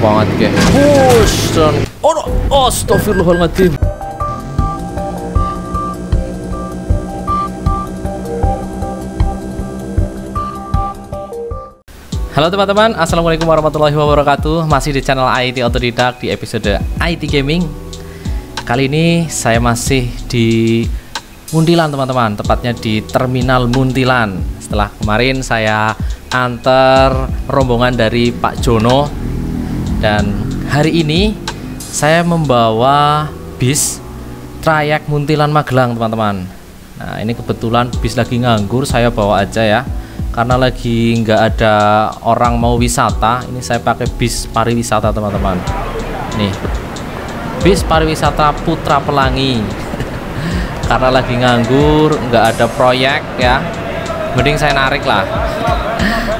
banget ke push dan oh no. Astagfirullahaladzim. Halo teman-teman, Assalamualaikum warahmatullahi wabarakatuh. Masih di channel IT Otodidak di episode IT Gaming. Kali ini saya masih di Muntilan teman-teman. Tepatnya di Terminal Muntilan. Setelah kemarin saya antar rombongan dari Pak Jono Dan hari ini saya membawa bis trayek Muntilan Magelang teman-teman. Nah ini kebetulan bis lagi nganggur saya bawa aja ya. Karena lagi nggak ada orang mau wisata ini saya pakai bis pariwisata teman-teman. Nih bis pariwisata Putra Pelangi. Karena lagi nganggur nggak ada proyek ya. Mending saya narik lah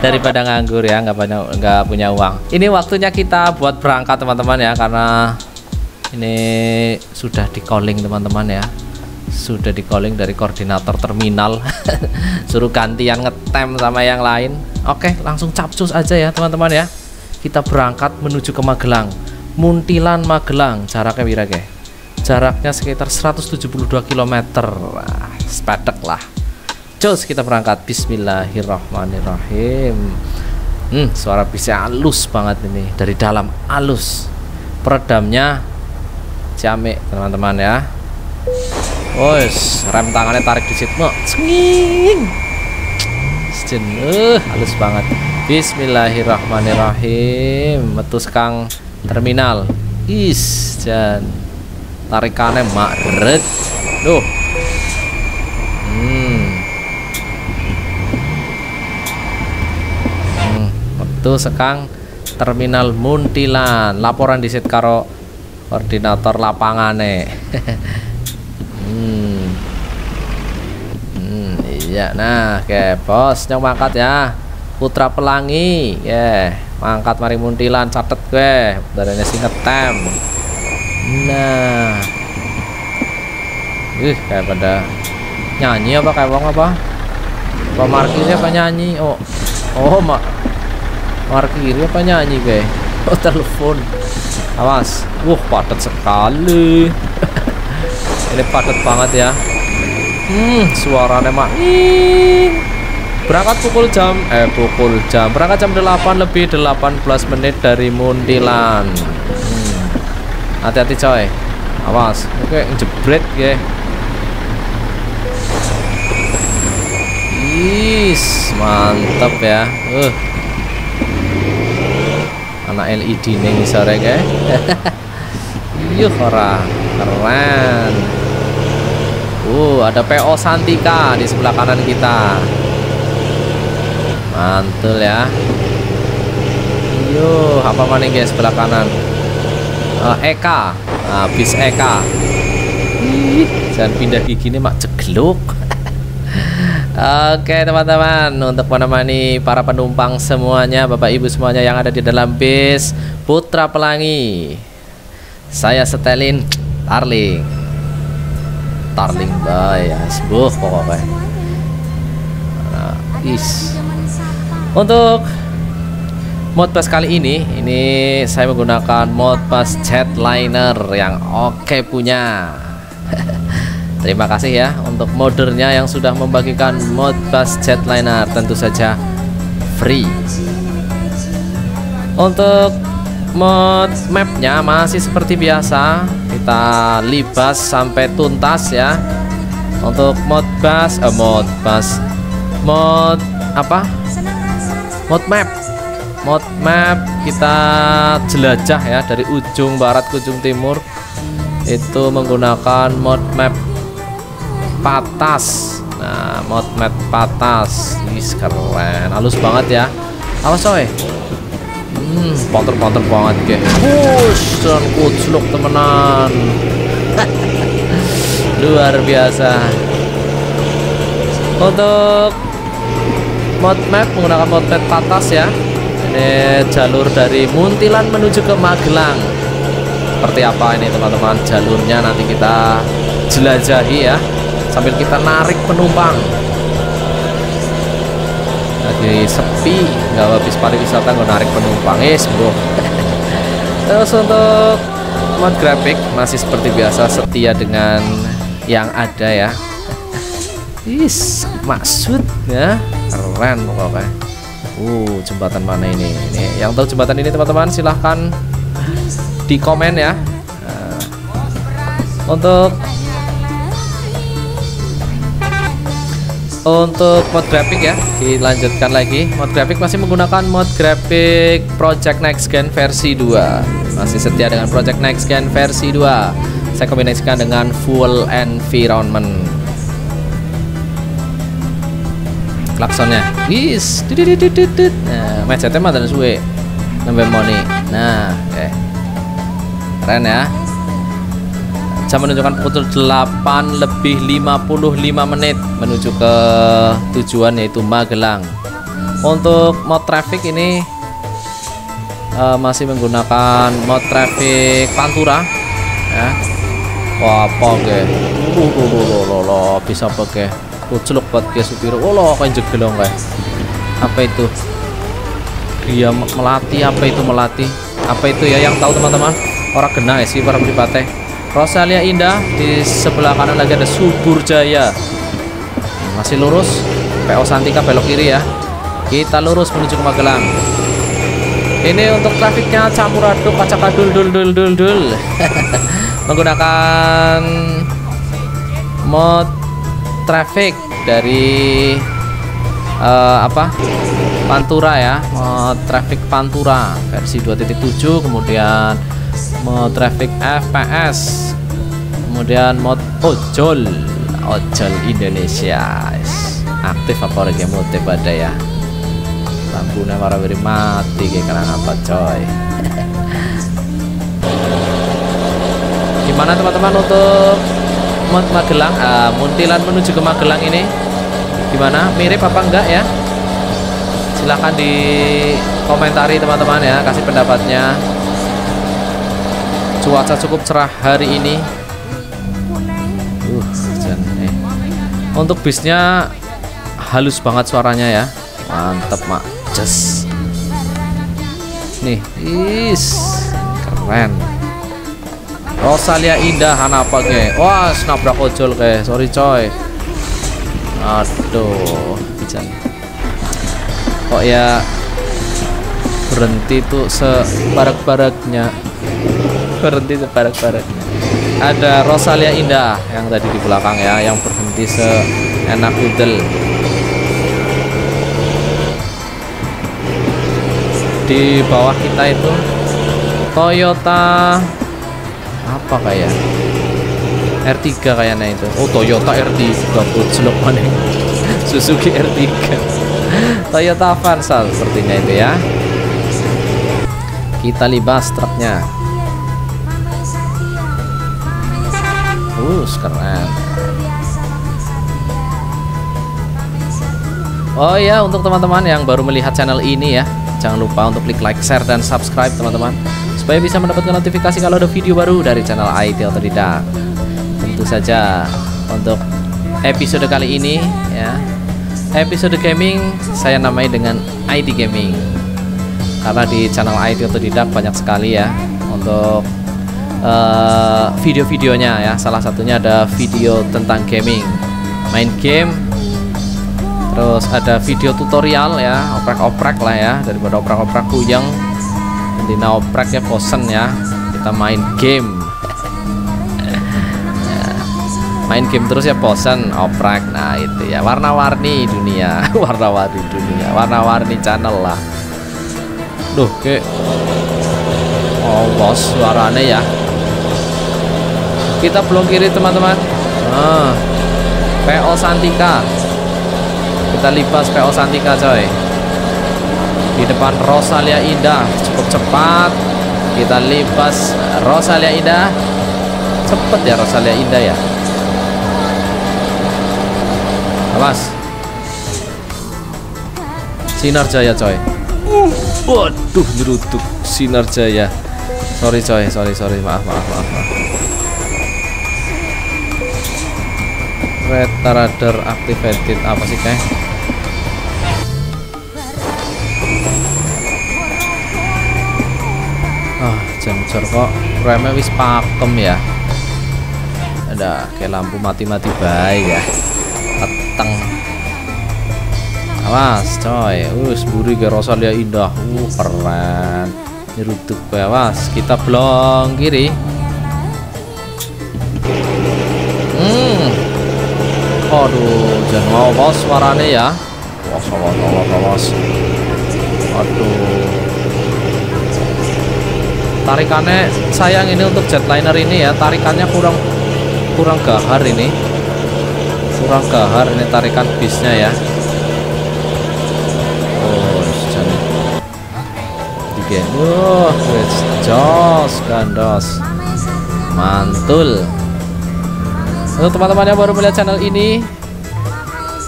daripada nganggur ya nggak banyak nggak punya uang. Ini waktunya kita buat berangkat teman-teman ya karena ini sudah di calling teman-teman ya. Sudah di calling dari koordinator terminal. Suruh gantian ngetem sama yang lain. Oke langsung capcus aja ya teman-teman ya. Kita berangkat menuju ke Magelang. Muntilan Magelang jaraknya wirage. Jaraknya sekitar 172 km Wah, sepedek lah cus kita berangkat Bismillahirrahmanirrahim hmm, suara bisnya halus banget ini dari dalam halus peredamnya jamek teman-teman ya Wes, rem tangannya tarik di situ, Senging. Uh, halus banget. Bismillahirrahmanirrahim. Metu sekang terminal. Is, jan. Tarikannya makret. Duh. Hmm. hmm. Metu sekang terminal Muntilan. Laporan di karo koordinator lapangannya. hmm. hmm iya. Nah oke bos yang mangkat ya. Putra Pelangi ya mangkat mari muntilan catet gue darahnya sih ngetem. Nah. Ih kayak pada nyanyi apa kayak wong apa? Apa markirnya apa nyanyi? Oh oh mak markirnya apa nyanyi gue oh telepon. Awas. Wah padat sekali. Ini padat banget ya. Hmm suaranya mak berangkat pukul jam eh pukul jam. Berangkat jam 8 lebih 18 menit dari Muntilan. Hmm. hati-hati hmm. coy. Awas. Oke jebret ya. Is, mantap ya. Uh. Anak LED nih sore kayak. Yuh ora keren. Uh, ada PO Santika di sebelah kanan kita. Mantul ya. Yo, apa mana guys sebelah kanan? Uh, Eka, nah, bis Eka. Ih, jangan pindah gigi ini mak cegluk. Oke teman-teman Untuk menemani para penumpang semuanya Bapak ibu semuanya yang ada di dalam bis Putra Pelangi. Saya setelin Tarling. Tarling bay Asbuh pokoknya. Nah, is. Untuk Modbus kali ini Ini saya menggunakan Modbus Jetliner Yang oke punya Terima kasih ya untuk modernya yang sudah membagikan Modbus Jetliner tentu saja free. Untuk mod mapnya masih seperti biasa kita libas sampai tuntas ya. Untuk Modbus, eh, Modbus, mod apa? Mod map, mod map kita jelajah ya dari ujung barat ke ujung timur itu menggunakan mod map patas. Nah mod mat patas. Ih, keren. Halus banget ya. Awas coy hmm ponter-ponter banget kayak push dan kucluk temenan. Luar biasa. Untuk mod map menggunakan mod map patas ya. Ini jalur dari Muntilan menuju ke Magelang. Seperti apa ini teman-teman jalurnya? Nanti kita jelajahi ya sambil kita narik penumpang. Lagi sepi nggak habis pariwisata nggak narik penumpang. Es bro terus untuk mod grafik masih seperti biasa setia dengan yang ada ya. Is maksud ya? Keren pokoknya. Uh jembatan mana ini? Ini yang tahu jembatan ini teman-teman silahkan di komen ya. Nah, untuk untuk mod grafik ya dilanjutkan lagi. Mod grafik masih menggunakan mod grafik Project Next Gen versi 2 masih setia dengan Project Next Gen versi 2 saya kombinasikan dengan full environment. Klaksonnya. Wis nah macetnya mah dan suwe. Nambah money nah okay. keren ya jam menunjukkan pukul 8 lebih 55 menit menuju ke tujuan yaitu Magelang. Untuk mod traffic ini uh, masih menggunakan mod traffic Pantura ya. Wah apa ke uh, bisa pakai kuceluk buat ke supir. Oh lo kayak jegelong kayak apa itu? Dia melatih apa itu melatih? Apa itu ya? Yang tahu teman-teman? Orang kena ya sih para pribadi Rosalia Indah di sebelah kanan lagi ada Subur Jaya masih lurus PO Santika belok kiri ya. Kita lurus menuju ke Magelang. Ini untuk trafiknya campur aduk kaca kadul dul dul dul dul. Menggunakan mod traffic dari uh, apa? Pantura ya mod traffic Pantura versi 2.7 kemudian mod traffic FPS kemudian mod ojol. Ojol Indonesia. Aktif apa lagi mode pada ya? Lampunya warawiri mati kayak karena apa coy? Gimana teman-teman untuk mod Magelang? Uh, Muntilan menuju ke Magelang ini? Gimana? Mirip apa enggak ya? Silahkan di komentari teman-teman ya. Kasih pendapatnya cuaca cukup cerah hari ini. Uh, eh. untuk bisnya halus banget suaranya ya. Mantep mak. Just nih is keren. Rosalia Indah apa ke wah snaprak ojol ke. Sorry coy. Aduh hujan. Kok ya berhenti tuh sebarak-baraknya berhenti sebarak-barak ada Rosalia Indah yang tadi di belakang ya yang berhenti seenak udel di bawah kita itu Toyota apa kayak? R3 kayaknya itu. Oh Toyota R3 Gabut mana Suzuki R3 Toyota Avanza sepertinya itu ya. Kita libas truknya bagus keren. Oh ya untuk teman-teman yang baru melihat channel ini ya Jangan lupa untuk klik like, share, dan subscribe teman-teman. Supaya bisa mendapatkan notifikasi kalau ada video baru dari channel IT Otodidak Tentu saja untuk episode kali ini ya. Episode gaming saya namai dengan IT Gaming. Karena di channel IT Otodidak banyak sekali ya Untuk uh, video-videonya ya. Salah satunya ada video tentang gaming. Main game. Terus ada video tutorial ya. Oprek-oprek lah ya. Daripada oprek-oprek kuyang nanti oprek ya bosen ya. Kita main game. Ya, main game terus ya bosen. Oprek. Nah itu ya. Warna-warni dunia. Warna-warni dunia. Warna-warni channel lah. Duh ke oh bos suaranya ya kita belum kiri teman-teman. Nah, PO Santika. Kita lipas PO Santika coy. Di depan Rosalia Indah cukup cepat. Kita lipas Rosalia Indah cepet ya Rosalia Indah ya. Awas. Sinar Jaya coy. Waduh nyeruduk Sinar Jaya sorry coy. Sorry sorry. Maaf maaf maaf, maaf. Reta radar activated apa sih kayak ah Jengcor kok. Remnya wis pakem ya. Ada kayak lampu mati-mati baik ya. Peteng. Awas coy. Us buri ke Rosalia indah. Uh keren. Nyeruduk awas. Kita blong kiri aduh jangan mau bos suaranya ya. Awas awas awas awas aduh tarikannya sayang ini untuk jetliner ini ya. Tarikannya kurang kurang gahar ini. Kurang gahar ini tarikan bisnya ya. Oh jadi tiga wah jos gandos. Mantul untuk teman-teman yang baru melihat channel ini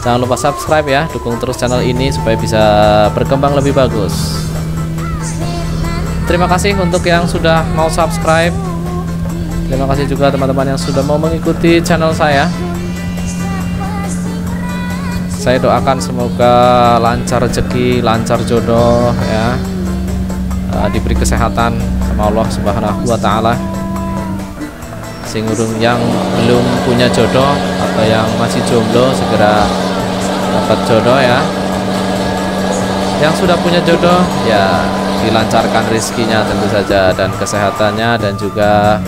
jangan lupa subscribe ya dukung terus channel ini supaya bisa berkembang lebih bagus terima kasih untuk yang sudah mau subscribe Terima kasih juga teman-teman yang sudah mau mengikuti channel saya. Saya doakan semoga lancar rezeki, lancar jodoh ya. Uh, diberi kesehatan sama Allah Subhanahu wa taala. Sing yang belum punya jodoh atau yang masih jomblo segera dapat jodoh ya. Yang sudah punya jodoh ya dilancarkan rezekinya tentu saja dan kesehatannya dan juga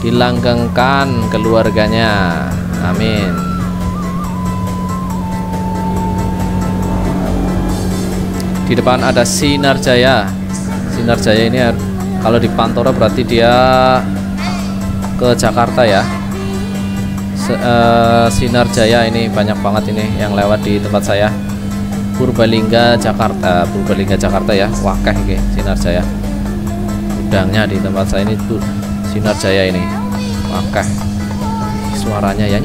dilanggengkan keluarganya. Amin. Di depan ada Sinar Jaya. Sinar Jaya ini kalau di Pantoro berarti dia ke Jakarta ya. Uh, Sinar Jaya ini banyak banget ini yang lewat di tempat saya. Purbalingga Jakarta Purbalingga Jakarta ya. Wakah ini Sinar Jaya udangnya di tempat saya ini tuh Sinar Jaya ini. Maka suaranya yang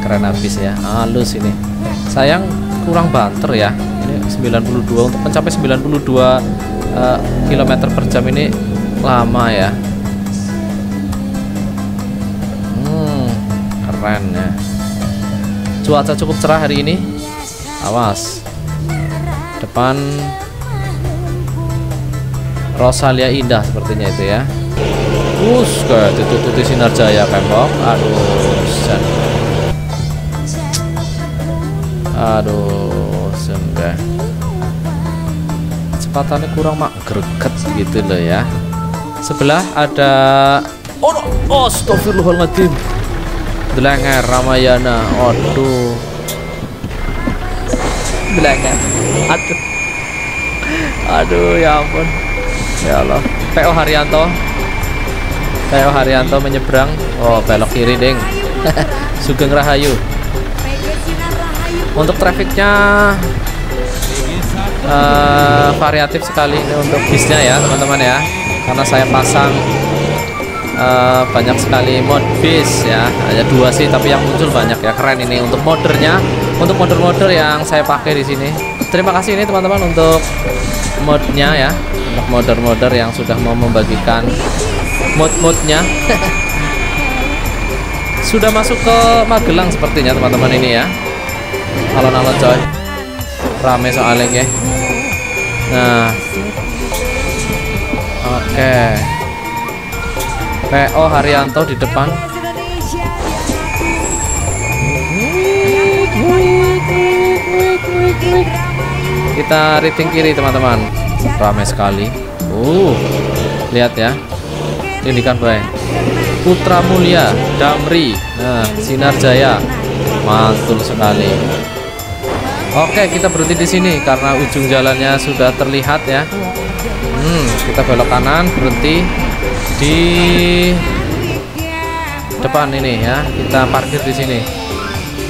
keren habis ya. Halus ini. Sayang kurang banter ya. Ini 92 untuk mencapai 92 uh, km per jam ini lama ya keren ya. Cuaca cukup cerah hari ini. Awas. Depan Rosalia Indah sepertinya itu ya. Us ke tutup sinar jaya pembok. Aduh sen. Aduh sudah kecepatannya kurang mak. Greget gitu loh ya. Sebelah ada oh astagfirullahaladzim Delenger Ramayana. Aduh. Delenger aduh. Aduh ya ampun. Ya Allah. PO Haryanto. PO Haryanto menyeberang. Oh belok kiri ding. Sugeng Rahayu. Untuk trafiknya uh, variatif sekali ini untuk bisnya ya teman-teman ya. Karena saya pasang uh, banyak sekali mode bis ya. Hanya dua sih tapi yang muncul banyak ya. Keren ini untuk modernya. Untuk model-model yang saya pakai di sini. Terima kasih ini teman-teman untuk modnya ya. Untuk modder-modder yang sudah mau membagikan mod-modnya. Sudah masuk ke Magelang sepertinya teman-teman ini ya. Alon-alon coy. Rame soalnya ya nah. Oke. PO Haryanto di depan. Kita rating kiri teman-teman. Ramai sekali. Uh lihat ya. Indikan baik Putra Mulia Damri. Nah Sinar Jaya. Mantul sekali. Oke kita berhenti di sini karena ujung jalannya sudah terlihat ya. Hmm, kita belok kanan berhenti di depan ini ya. Kita parkir di sini.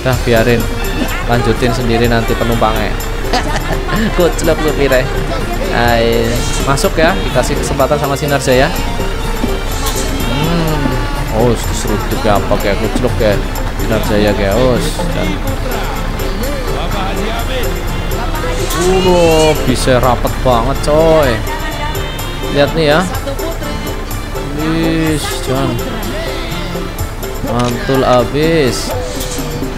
Dah biarin. Lanjutin sendiri nanti penumpangnya. Pire Ay, masuk ya. Dikasih kesempatan sama Sinar Jaya hmm. oh seruduk ya apa kayak kucluk ya. Sinar Jaya kayak oh dan uh, bisa rapet banget coy. Lihat nih ya wis jangan mantul abis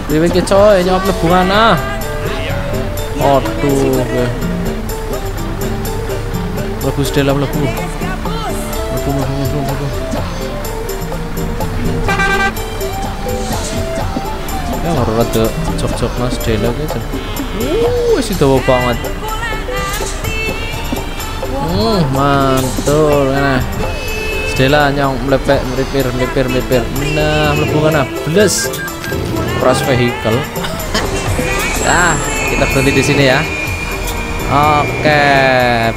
Dewe coy nyawab lebungan ah? Aduh lebu dalam lebu Mlebu. Mlebu mlebu mlebu. Ya ora rada jok-jok Mas. Dela gitu. Uh, wis dawa banget. Hmm, mantul Stella nyong melepek melipir melipir melipir. Nah, mlebu kana bles. Cross vehicle. Nah, kita berhenti di sini ya. Oke,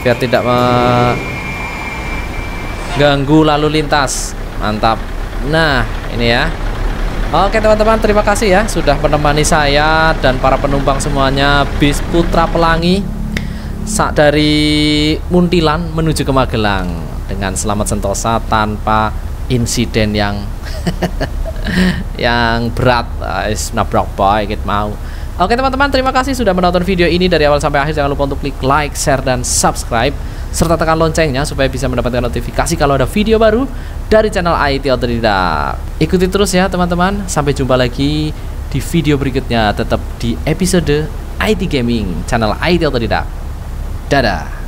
biar tidak mengganggu lalu lintas. Mantap. Nah, ini ya. Oke teman-teman, terima kasih ya sudah menemani saya dan para penumpang semuanya bis Putra Pelangi saat dari Muntilan menuju ke Magelang dengan selamat sentosa tanpa insiden yang yang berat. Is nabrak baik mau. Oke teman-teman, terima kasih sudah menonton video ini dari awal sampai akhir. Jangan lupa untuk klik like, share, dan subscribe serta tekan loncengnya supaya bisa mendapatkan notifikasi kalau ada video baru dari channel IT Otodidak. Ikuti terus ya teman-teman. Sampai jumpa lagi di video berikutnya tetap di episode IT Gaming channel IT Otodidak. Dadah.